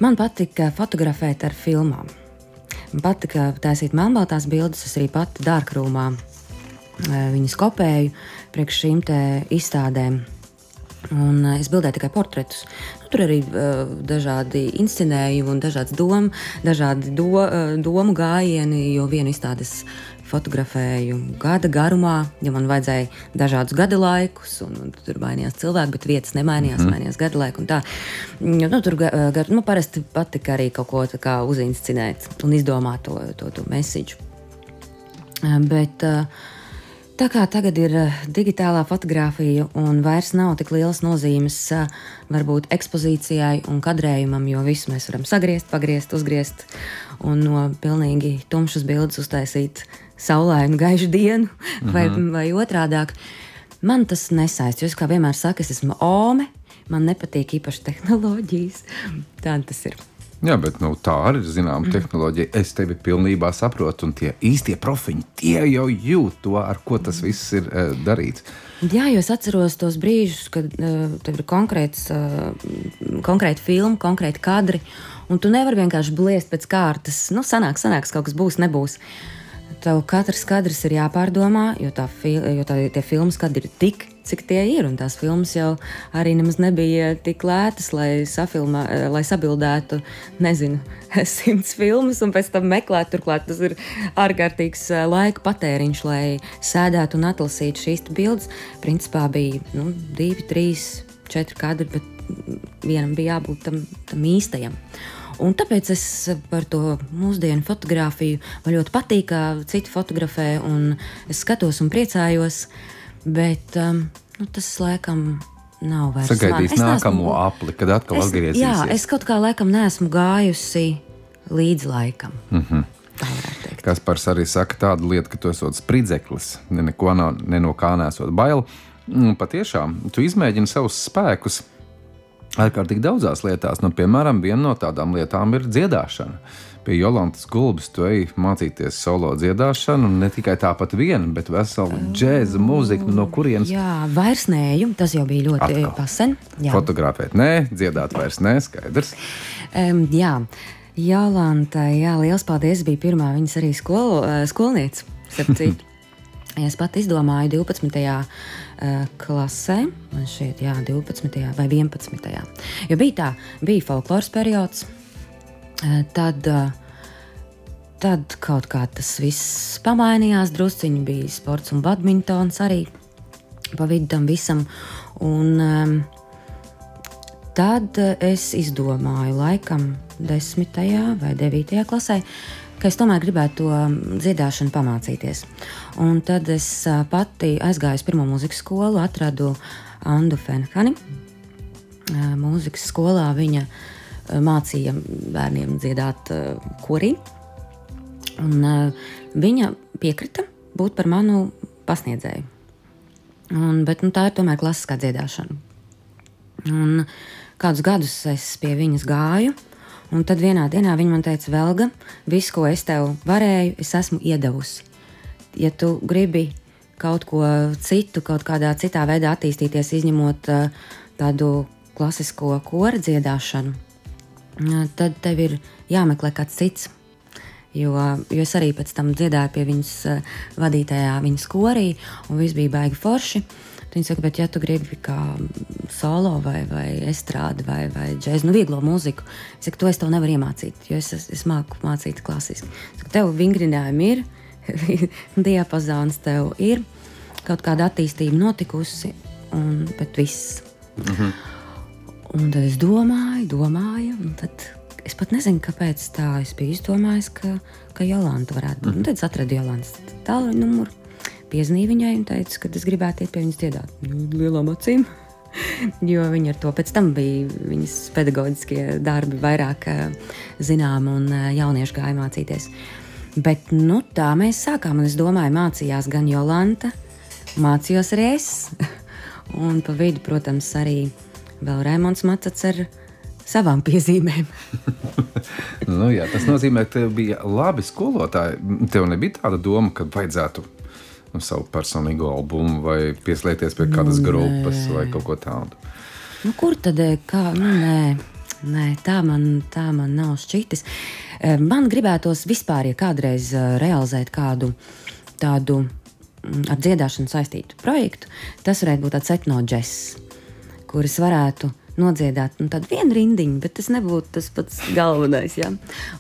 Speaker 4: man patika fotografēt ar filmām. Man patika taisīt melnbaltās bildes, es arī pati dārkrūmā uh, viņas kopēju priekš šīm izstādēm. Un es bildēju tikai portretus. Tur arī uh, dažādi inscenējumi un dažādas dom, dažādi do, uh, domu gājieni, jo vienu izstādi es fotografēju gada garumā, jo man vajadzēja dažādus gada laikus, un, un tur mainījās cilvēki, bet vietas nemainījās, mm. mainījās gada laika. tā. Nu, tur ga- gar, nu, parasti patika arī kaut ko uzinscinēt un izdomāt to, to, to mesiģu. Bet uh, tā kā tagad ir uh, digitālā fotografija un vairs nav tik liels nozīmes uh, varbūt ekspozīcijai un kadrējumam, jo visu mēs varam sagriezt, pagriezt, uzgriezt un no pilnīgi tumšas bildes uztaisīt saulainu, gaišu dienu vai, vai otrādāk. Man tas nesaist, jo es kā vienmēr saku, es esmu ome, man nepatīk īpaši tehnoloģijas. Tā tas ir.
Speaker 3: Jā, bet nu, tā arī ir zināma
Speaker 4: Mhm.
Speaker 3: tehnoloģija. Es tevi pilnībā saprotu, un tie īstie profiņi, tie jau jūt to, ar ko tas viss ir uh, darīts.
Speaker 4: Jā, jo es atceros tos brīžus, kad uh, tev ir konkrēts, uh, konkrēti filma, konkrēti kadri, un tu nevari vienkārši bliest pēc kārtas. Nu, sanāks, sanāks, kaut kas būs, nebūs. Tev katrs kadrs ir jāpārdomā, jo, tā fil jo tā, tie filmas kadri ir tik, cik tie ir. Un tās filmas jau arī nemaz nebija tik lētas, lai, safilmā, eh, lai sabildētu, nezinu, simts filmas un pēc tam meklētu. Turklāt tas ir ārkārtīgs eh, laika patēriņš, lai sēdētu un atlasītu šīs bildes. Principā bija nu, divi, trīs, četri kadri, bet vienam bija jābūt tam, tam īstajam. Un tāpēc es par to mūsdienu fotografiju man ļoti patīk, kā citi fotografē, un es skatos un priecājos. Bet um, nu, tas laikam nav vairs
Speaker 3: Sagaidīs
Speaker 4: man.
Speaker 3: Nākamo
Speaker 4: neesmu-
Speaker 3: apli, kad atkal
Speaker 4: es,
Speaker 3: atgriezīsies.
Speaker 4: jā, es kaut kā laikam neesmu gājusi līdz laikam. Mm. -hmm. Tā varētu teikt.
Speaker 3: Kas par arī saka tādu lietu, ka tu esi spridzeklis, ne, neko nav, ne no kā nesot bail. Un patiešām, tu izmēģini savus spēkus ārkārtīgi daudzās lietās. Nu, piemēram, viena no tādām lietām ir dziedāšana. Pie Jolantas Gulbas tu ej mācīties solo dziedāšanu, un ne tikai tāpat viena, bet veselu džēza mūziku, no kurienes
Speaker 4: Jā, vairs nē, tas jau bija ļoti pasen. Jā.
Speaker 3: fotografēt. Nē, dziedāt vairs nē, skaidrs.
Speaker 4: Um, jā, Jolanta, jā, liels paldies. Bija pirmā viņas arī skolu, skolniece. starp citu. Es pat izdomāju 12. Uh, klasē, man šķiet, jā, 12. vai 11. Jo bija tā, bija folkloras periods, tad, uh, tad kaut kā tas viss pamainījās. Drusciņi bija sports un badmintons arī pa vidu tam visam. Un, um, Tad eh, es izdomāju, laikam, desmitajā vai devītajā klasē, ka es tomēr gribētu to mm, dziedāšanu pamācīties. Un tad es pati aizgāju uz pirmo mūzikas skolu, atradu Andu Fenhani. Mūzikas skolā viņa ā, mācīja bērniem dziedāt ā, korī. Un, ā, viņa piekrita būt par manu pasniedzēju. Un, bet nu, tā ir tomēr klasiskā dziedāšana. Un kādus gadus es pie viņas gāju, un tad vienā dienā viņa man teica, Velga, visu, ko es tev varēju, es esmu iedavusi. Ja tu gribi kaut ko citu, kaut kādā citā veidā attīstīties, izņemot uh, tādu klasisko kora dziedāšanu, tad tev ir jāmeklē kāds cits. Jo, jo es arī pēc tam dziedāju pie viņas uh, vadītajā viņas korī, un viss bija baigi forši. Viņa saka, bet, ja tu gribi kā solo vai, vai estrādi vai, vai džēzu, nu, vieglo mūziku, es saku, to es tev nevaru iemācīt, jo es, es, es māku mācīt klasiski. Saku, tev vingrinājumi ir, diapazons tev ir, kaut kāda attīstība notikusi, un, bet viss. Un tad es domāju, domāju, un tad es pat nezinu, kāpēc tā es biju izdomājis, ka, ka Jolanta varētu būt. Mm. Tad es atradu Jolantas tālruņa numuru, piezīmēju viņai un teicu, ka es gribētu iet pie viņas dziedāt. Nu, lielām acīm. Jo viņa ar to pēc tam bija viņas pedagoģiskie darbi, vairāk zinām, un jaunieši gāja mācīties. Bet nu, tā mēs sākām. Es domāju, mācījās gan Jolanta, mācījos arī es. un pa vidu, protams, arī vēl Raimons Macats ar savām piezīmēm.
Speaker 3: nu, jā, tas nozīmē, ka tev bija labi skolotāji. Tev nebija tāda doma, ka vajadzētu nu, savu personīgo albumu vai pieslēgties pie kādas nu, grupas vai kaut ko tādu.
Speaker 4: Nu, kur tad eh, kā? Nu, nē. Nē, tā man, tā man nav šķitis. Eh, man gribētos vispār, ja kādreiz eh, realizēt kādu tādu mm, ar dziedāšanu saistītu projektu, tas varētu būt tāds etnoģess, kuras varētu nodziedāt nu, tādu vienu rindiņu, bet tas nebūtu tas pats galvenais. Ja?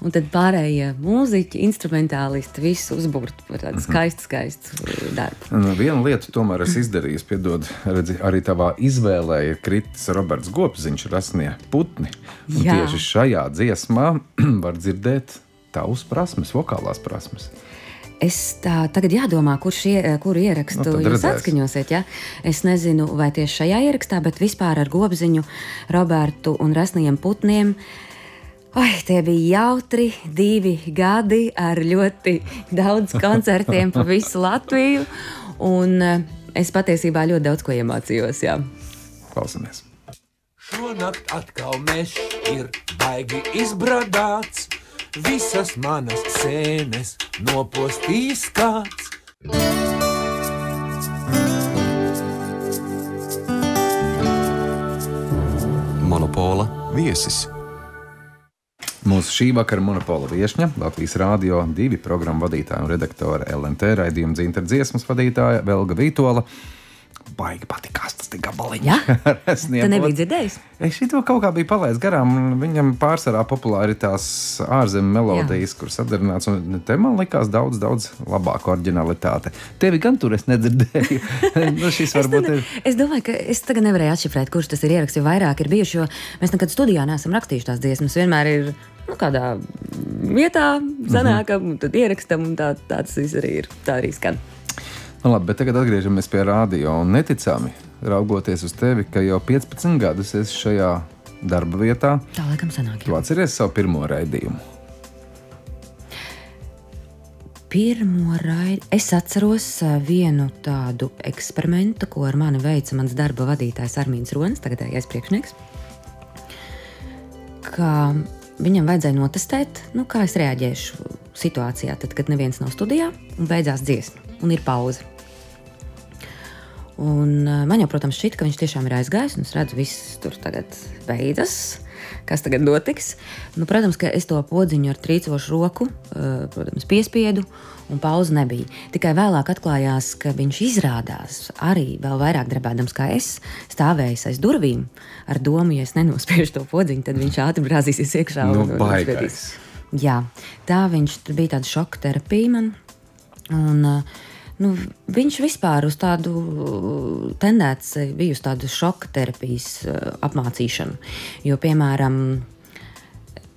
Speaker 4: Un tad pārējie mūziķi, instrumentālisti, visu uzbūvēt par tādu skaistu, skaistu darbu.
Speaker 3: Nu, viena lieta, tomēr es izdarīju, piedod, redzi, arī tavā izvēlē ir kritis Roberts Gopziņš, rasnie putni. Un tieši šajā dziesmā var dzirdēt tavus prasmes, vokālās prasmes.
Speaker 4: Es tā tagad jādomā, kurš ie, kuru ierakstu no, nu, jūs atskaņosiet. Ja? Es nezinu, vai tieši šajā ierakstā, bet vispār ar gobziņu, Robertu un Rasniem Putniem. Oi, tie bija jautri divi gadi ar ļoti daudz koncertiem pa visu Latviju. Un eh, es patiesībā ļoti daudz ko iemācījos. Jā.
Speaker 3: Klausamies!
Speaker 6: Šonakt atkal mežs ir baigi izbradāts visas manas sēnes nopostīs kāds.
Speaker 2: Monopola viesis.
Speaker 3: Mūsu šī vakara monopola viesņa, Latvijas Rādio 2 programmu vadītāja un redaktore LNT raidījuma dzīves dziesmas vadītāja Velga Vītola baigi patīkās tas gabaliņš.
Speaker 4: Jā, tas nebija dzirdējis.
Speaker 3: Es šo kaut kā biju palaidis garām. Viņam pārsvarā populāri tās ārzemju melodijas, kuras sadarināts. Te man likās daudz, daudz labāka originalitāte. Tevi gan tur es nedzirdēju. nu,
Speaker 4: es, tad, ir... es domāju, ka es tagad nevarēju atšifrēt, kurš tas ir ieraksts, jo vairāk ir bijuši. Mēs nekad studijā neesam rakstījuši tās dziesmas. Vienmēr ir nu, kādā vietā, zanākam, mm -hmm. un tad ierakstam, un tā, tāds arī ir. Tā arī skan.
Speaker 3: Nu, labi, bet tagad atgriežamies pie rādio un neticami raugoties uz tevi, ka jau 15 gadus esi šajā darba vietā.
Speaker 4: Tā laikam sanāk.
Speaker 3: Tu atceries savu pirmo raidījumu?
Speaker 4: Pirmo raidījumu es atceros vienu tādu eksperimentu, ko ar mani veica mans darba vadītājs Armīns Ronis, tagadējais priekšnieks. Viņam vajadzēja notestēt, nu, kā es reaģēšu situācijā, tad, kad neviens nav studijā un beidzās dziesma un ir pauze. Un uh, man jau, protams, šķiet, ka viņš tiešām ir aizgājis, un es redzu, viss tur tagad beidzas. Kas tagad notiks? Nu, protams, ka es to podziņu ar trīcošu roku uh, protams, piespiedu, un pauze nebija. Tikai vēlāk atklājās, ka viņš izrādās arī vēl vairāk drebēdams kā es, stāvējis aiz durvīm ar domu, ja es nenospiežu to podziņu, tad viņš ātri brāzīsies iekšā.
Speaker 3: Nu, un, un,
Speaker 4: Jā, tā viņš bija tāda šoka terapija man. Un, uh, Nu, viņš vispār uz tādu tendenci bija uz tādu šoka terapijas uh, apmācīšanu. Jo, piemēram,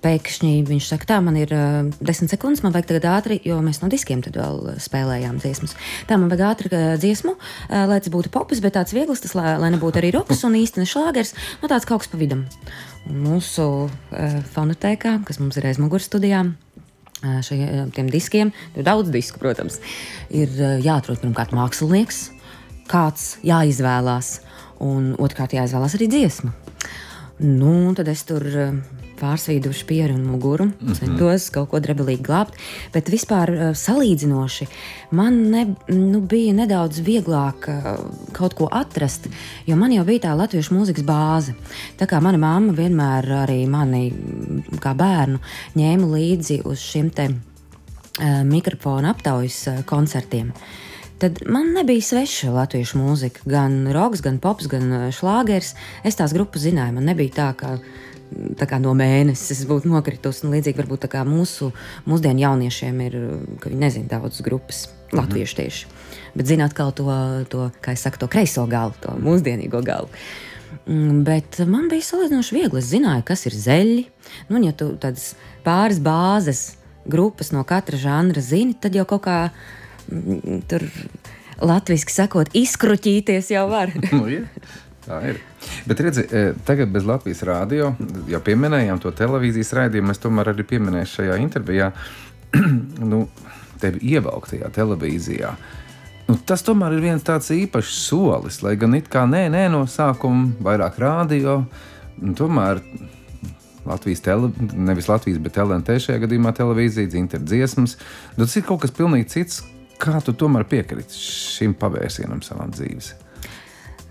Speaker 4: pēkšņi viņš saka, tā man ir uh, desmit sekundes, man vajag tagad ātri, jo mēs no diskiem tad vēl spēlējām dziesmas. Tā man vajag ātri uh, dziesmu, uh, lai tas būtu pops, bet tāds viegls, tas, lai, lai nebūtu arī rokas un īstenībā šlāgers, no nu, tāds kaut kas pa vidam. Mūsu uh, fonotēkā, kas mums ir aiz muguras studijām, šiem diskiem, ir daudz disku, protams, ir jāatrod pirmkārt mākslinieks, kāds jāizvēlās, un otrkārt jāizvēlās arī dziesma. Nu, tad es tur pārsvīduši pieru un muguru, mm -hmm. centos kaut ko drebelīgi glābt. Bet vispār eh, salīdzinoši man ne, nu, bija nedaudz vieglāk eh, kaut ko atrast, jo man jau bija tā latviešu mūzikas bāze. Tā kā mana mamma vienmēr arī mani kā bērnu ņēma līdzi uz šiem te uh, mikrofona aptaujas uh, koncertiem. Tad man nebija sveša latviešu mūzika, gan roks, gan pops, gan šlāgers. Es tās grupas zināju, man nebija tā, ka no mēnesis būtu nokritusi. Nu, līdzīgi varbūt mūsu mūsdienu jauniešiem ir, ka viņi nezina daudzas grupas, mhm. latviešu tieši. Bet zināt, kā to, to, kā es saku, to kreiso galu, to mūsdienīgo galu. Mm, Bet man bija salīdzinoši viegli. Es zināju, kas ir zeļi. Nu, ja tu tādas pāris bāzes grupas no katra žanra zini, tad jau kaut kā mm, tur latviešu sakot, izkruķīties jau var.
Speaker 3: nu. Tā ir. Bet redziet, tagad bez Latvijas rādio, jau pieminējām to televīzijas raidījumu, es tomēr arī pieminēju šajā intervijā, nu, tevi ievelk tajā televīzijā. Nu, tas tomēr ir viens tāds īpašs solis, lai gan it kā nē, nē, no sākuma vairāk rādio, tomēr Latvijas tele, nevis Latvijas, bet LNT šajā gadījumā televīzija, dzintara dziesmas. Nu, tas ir kaut kas pilnīgi cits. Kā tu tomēr piekrīti šim pavērsienam savā dzīvēm?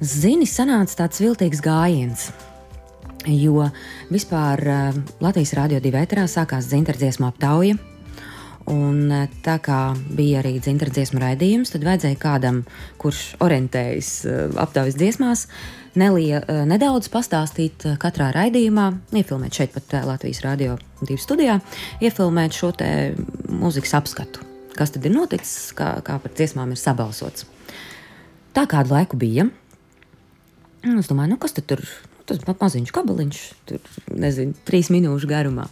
Speaker 4: Zini, sanāca tāds viltīgs gājiens. Jo vispār uh, Latvijas Rādio 2 vētrā sākās dzintara aptauja. Un uh, tā kā bija arī dzintara dziesmu raidījums, tad vajadzēja kādam, kurš orientējas uh, aptaujas dziesmās, nelie, nedaudz pastāstīt katrā raidījumā, iefilmēt šeit pat Latvijas Rādio 2 studijā, iefilmēt šo mūzikas apskatu kas tad ir noticis, kā, kā par dziesmām ir sabalsots. Tā kādu laiku bija. Es domāju, nu, kas tur ir? Tas maziņš kabeliņš, tur nezinu, trīs minūšu garumā.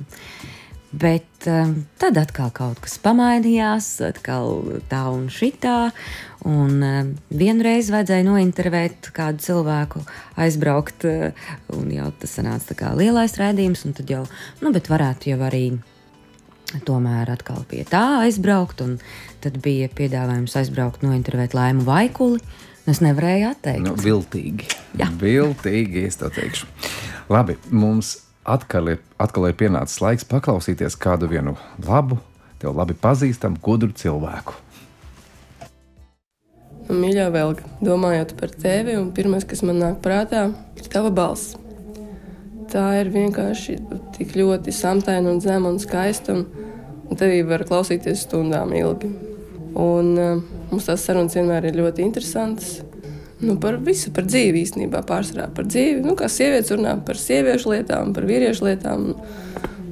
Speaker 4: Bet um, tad atkal kaut kas pamainījās, atkal tā un šitā. Un um, vienreiz vajadzēja nointervēt kādu cilvēku, aizbraukt, uh, un jau tas sanāca tā kā lielais rādījums, un tad jau, nu, bet varētu jau arī tomēr atkal pie tā aizbraukt. Tad bija piedāvājums aizbraukt, nointervēt laimu vaikuli. Es nevarēju atteikt.
Speaker 3: Nu, viltīgi.
Speaker 4: Jā.
Speaker 3: Viltīgi, es tā teikšu. Labi, mums atkal ir, atkal ir pienācis laiks paklausīties kādu vienu labu, tev labi pazīstamu, gudru cilvēku.
Speaker 7: Mīļā, vēl domājot par tevi, un pirmais, kas man nāk prātā, ir tava balss tā ir vienkārši tik ļoti samtaina un zema un skaista. Un, un tevī var klausīties stundām ilgi. Un, uh, mums tās sarunas vienmēr ir ļoti interesantas. Nu, par visu, par dzīvi īstenībā, pārsvarā par dzīvi. Nu, kā sievietes runā par sieviešu lietām, par vīriešu lietām.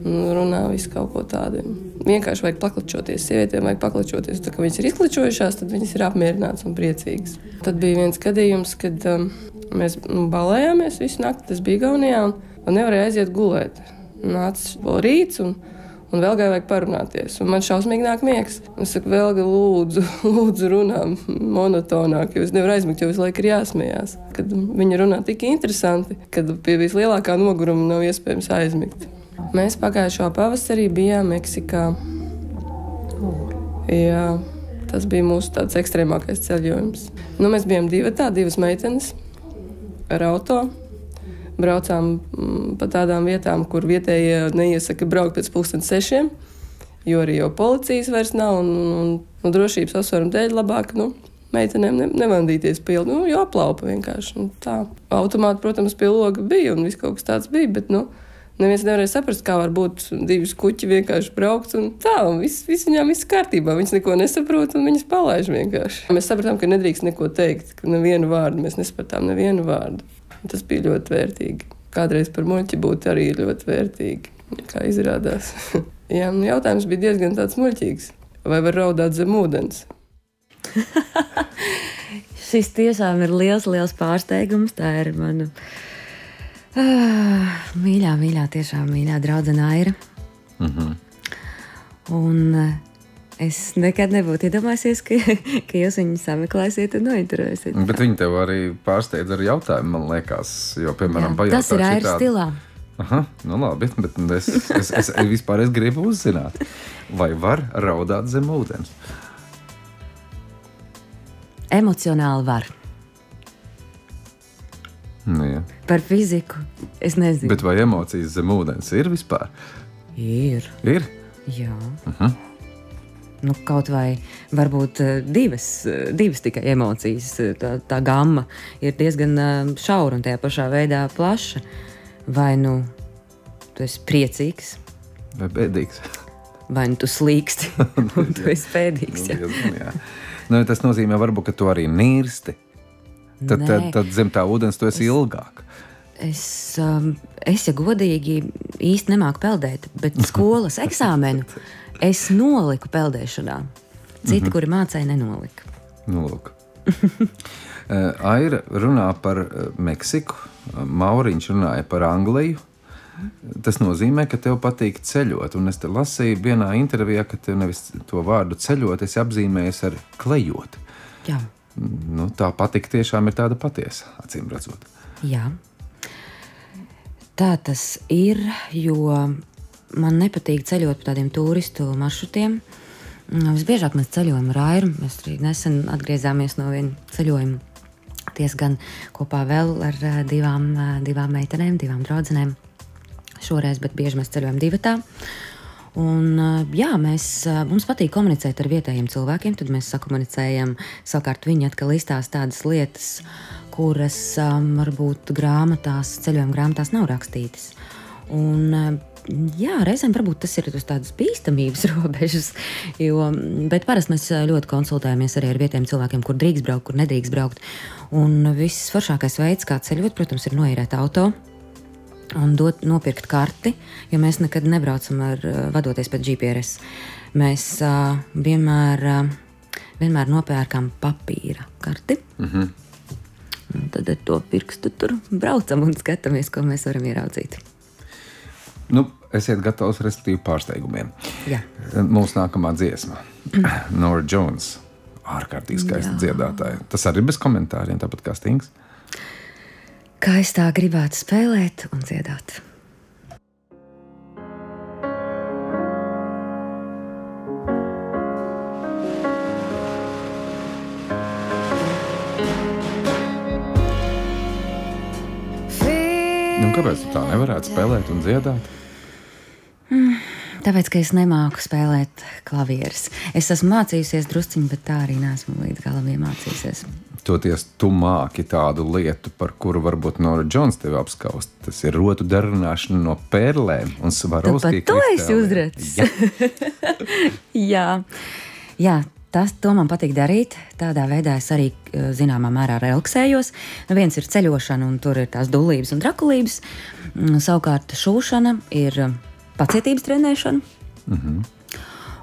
Speaker 7: Un runā visu kaut ko tādu. Vienkārši vajag paklačoties. Sievietēm vajag paklačoties. Tā kā viņas ir izklačojušās, tad viņas ir apmierinātas un priecīgas. Tad bija viens gadījums, kad um, mēs nu, balējāmies visu nakti. Tas bija Gaunijā. Un, un nevarēja aiziet gulēt. Nāca rīts, un, un vēl gāja vajag parunāties. Un man šausmīgi nāk miegs. Es saku, vēl gāju, lūdzu, lūdzu runā monotonāk, jo es nevaru aizmigt, jo visu laiku ir jāsmējās. Kad viņi runā tik interesanti, kad pie vislielākā noguruma nav iespējams aizmigt. Mēs pagājušo pavasarī bijām Meksikā. Jā, tas bija mūsu tāds ekstrēmākais ceļojums. Nu, mēs bijām divi, tā, divas meitenes ar automašīnu braucām mm, pa tādām vietām, kur vietējie neiesaka braukt pēc pusdienas sešiem, jo arī jau policijas vairs nav un, un, un drošības apsvērumu dēļ labāk. Nu, Meitenēm ne, nevandīties pie nu, jo aplaupa vienkārši. Nu, tā. Automāti, protams, pie loga bija un viss kaut kas tāds bija, bet nu, neviens nevarēja saprast, kā var būt divi kuģi vienkārši braukt. Un tā, un viss, viss viņām viss kārtībā. Viņas neko nesaprot un viņas palaiž vienkārši. Mēs sapratām, ka nedrīkst neko teikt, ka nevienu vārdu mēs nesapratām, nevienu vārdu. Tas bija ļoti vērtīgi. Kādreiz par muļķi būt arī ļoti vērtīgi, kā izrādās. Jā, nu jautājums bija diezgan tāds muļķīgs. Vai var raudāt zem ūdens?
Speaker 4: Šis tiešām ir liels, liels pārsteigums. Tā ir mana ah, mīļā, mīļā, tiešām mīļā draudzene Aira. Mm -hmm. Un Es nekad nebūtu iedomājies, ka, ka jūs viņu sameklēsiet un nointervēsiet.
Speaker 3: Bet viņi tev arī pārsteidz ar jautājumu, man liekas, jo, piemēram,
Speaker 4: Jā, tas ir ārā stilā.
Speaker 3: Aha, nu labi, bet es, es, es, es vispār es gribu uzzināt, vai var raudāt zem ūdens.
Speaker 4: Emocionāli var.
Speaker 3: Nu, jā.
Speaker 4: Par fiziku es nezinu.
Speaker 3: Bet vai emocijas zem ūdens ir vispār?
Speaker 4: Ir.
Speaker 3: Ir?
Speaker 4: Jā.
Speaker 3: Uh -huh.
Speaker 4: Nu, kaut vai varbūt eh, divas, eh, divas tikai emocijas. Eh, tā, tā gama ir diezgan šaura un tajā pašā veidā plaša. Vai nu tu esi priecīgs,
Speaker 3: vai bēdīgs,
Speaker 4: vai nu tu slīksti, un tu esi bēdīgs.
Speaker 3: Nu, diezgan, jā. nu, tas nozīmē, varbūt, ka tu arī nīrsti. Tad,
Speaker 4: Nē.
Speaker 3: tad, tad zem tā ūdens tu esi es... ilgāk.
Speaker 4: Es, um, es, ja godīgi, īsti nemāku peldēt, bet skolas eksāmenu es noliku peldēšanā. Citi, mm -hmm. kuri mācīja, nenolika.
Speaker 3: Nu, lūk. Aira runā par eh, Meksiku, Mauriņš runāja par Angliju. Tas nozīmē, ka tev patīk ceļot. Un es te lasīju vienā intervijā, ka tev nevis to vārdu ceļot, es apzīmēju ar klejot.
Speaker 4: Jā.
Speaker 3: Nu, tā patika tiešām ir tāda patiesa, acīm redzot.
Speaker 4: Jā. Tā tas ir, jo man nepatīk ceļot pa tādiem turistu maršrutiem. Mm, Visbiežāk mēs ceļojam ar Airu. Mēs arī nesen atgriezāmies no viena ceļojuma. Diezgan kopā vēl ar eh, divām, eh, divām meitenēm, divām draudzenēm. Šoreiz, bet bieži mēs ceļojam divatā. Un, eh, jā, mēs, mums patīk komunicēt ar vietējiem cilvēkiem, tad mēs sakomunicējam. Savukārt viņi atkal izstāsta tādas lietas, kuras um, varbūt grāmatās, ceļojuma grāmatās nav rakstītas. Un, Jā, reizēm varbūt tas ir uz tādas bīstamības robežas, jo, bet parasti mēs ļoti konsultējamies arī ar vietējiem cilvēkiem, kur drīkst braukt, kur nedrīkst braukt. Un viss foršākais veids, kā ceļot, protams, ir noīrēt auto un dot, nopirkt karti, jo mēs nekad nebraucam ar vadoties pēc GPS. Mēs uh, vienmēr, uh, vienmēr nopērkam papīra karti. Mm -hmm. Un tad ar to pirkstu tur braucam un skatāmies, ko mēs varam ieraudzīt.
Speaker 3: Nu, esiet gatavs respektīvi pārsteigumiem.
Speaker 4: Jā.
Speaker 3: Mūsu nākamā dziesma, Nora Jones. Ārkārtīgi skaista dziedātāja. Tas arī bez komentāriem, tāpat kā Stings.
Speaker 4: Kā es tā gribētu spēlēt un dziedāt.
Speaker 3: Nu, kāpēc tā nevarētu spēlēt un dziedāt?
Speaker 4: Tāpēc, ka es nemāku spēlēt klavierus. Es esmu mācījusies drusciņi, bet tā arī nesmu līdz galam iemācījusies.
Speaker 3: Toties tu māki tādu lietu, par kuru varbūt Nora Jones tevi apskaust. Tas ir rotu darināšana no pērlēm un
Speaker 4: pat to esi uzredzis. Jā, Jā tas to man patīk darīt. Tādā veidā es arī eh, zināmā mērā relaksējos. Nu, viens ir ceļošana, un tur ir tās dūlības un trakulības. Mm, Savukārt šūšana ir pacietības trenēšana. Mm -hmm.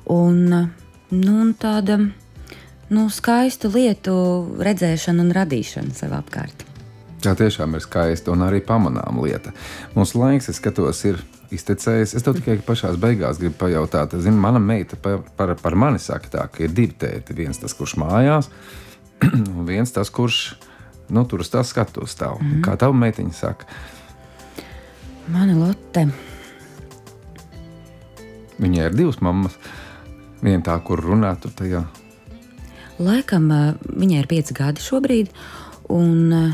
Speaker 4: Un, nu, un tāda nu, skaista lietu redzēšana un radīšana sev apkārt.
Speaker 3: Tā tiešām ir skaista un arī pamanāma lieta. Mūsu laiks, es skatos, ir iztecējis. Es tev tikai pašā beigās gribu pajautāt, zini, mana meita par, par, par mani saka, tā, ka ir divi tēti. Viens tas, kurš mājās, un viens tas, kurš nu, tur uz tā skatuves stāv. Mm -hmm. Kā tava meitiņa saka,
Speaker 4: Mana lotte.
Speaker 3: Viņai ir divas mammas. Viena tā, kur runā, tur tajā.
Speaker 4: Laikam eh, viņai ir pieci gadi šobrīd, un eh,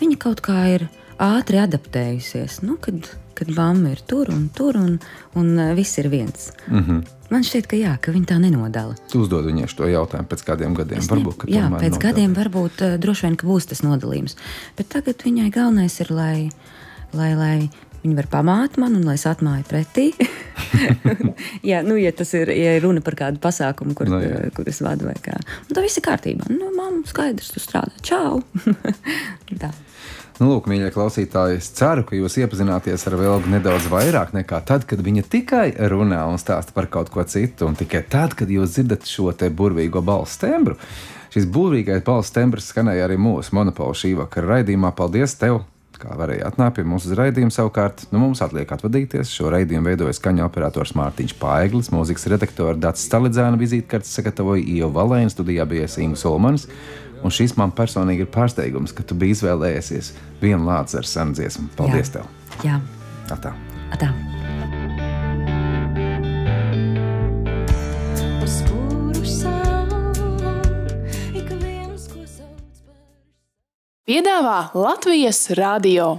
Speaker 4: viņa kaut kā ir ātri adaptējusies. Nu, kad, kad mamma ir tur un tur, un, un eh, viss ir viens.
Speaker 3: Mm -hmm.
Speaker 4: Man šķiet, ka, jā, ka viņa tā nenodala.
Speaker 3: Tu uzdod viņai šo jautājumu pēc kādiem gadiem.
Speaker 4: Es
Speaker 3: Varbūt, ka
Speaker 4: jā, pēc
Speaker 3: nav
Speaker 4: gadiem varbūt droši vien būs tas nodalījums. Bet tagad viņai galvenais ir, lai, lai, lai viņa var pamāt man un lai es atmāju pretī. jā, nu, ja tas ir, ja runa par kādu pasākumu, kur,
Speaker 3: Nu,
Speaker 4: no,
Speaker 3: jā.
Speaker 4: kur es vadu vai kā. Nu, tad viss ir kārtībā. Nu, mamma, skaidrs, tu strādā. Čau!
Speaker 3: Nu, lūk, mīļie klausītāji, es ceru, ka jūs iepazināties ar Vēlgu nedaudz vairāk nekā tad, kad viņa tikai runā un stāsta par kaut ko citu, un tikai tad, kad jūs dzirdat šo te burvīgo balss tembru. Šis burvīgais balss tembrs skanēja arī mūsu monopolu šī vakara raidījumā. Paldies tev! Kā varēja atnākt pie mums uz raidījumu, savukārt nu, mums atliek atvadīties. Šo raidījumu veidoja skaņa operators Mārtiņš Paiglis, mūzikas redaktore Dārts Stalidzēna, vizītkartes sagatavoja Ieva Valēna, studijā bija Ingu Solmans. Un šis man personīgi ir pārsteigums, ka tu biji izvēlējies vienu lācu ar senu dziesmu. Paldies
Speaker 4: Jā.
Speaker 3: tev!
Speaker 4: Jā,
Speaker 3: Atā.
Speaker 4: tā.
Speaker 1: Piedāvā Latvijas radio.